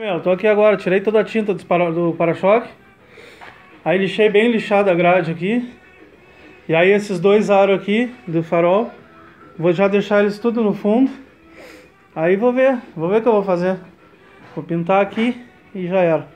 Meu, tô aqui agora, tirei toda a tinta do para-choque. Aí lixei bem lixada a grade aqui. E aí esses dois aros aqui do farol, vou já deixar eles tudo no fundo. Aí vou ver, vou ver o que eu vou fazer. Vou pintar aqui e já era.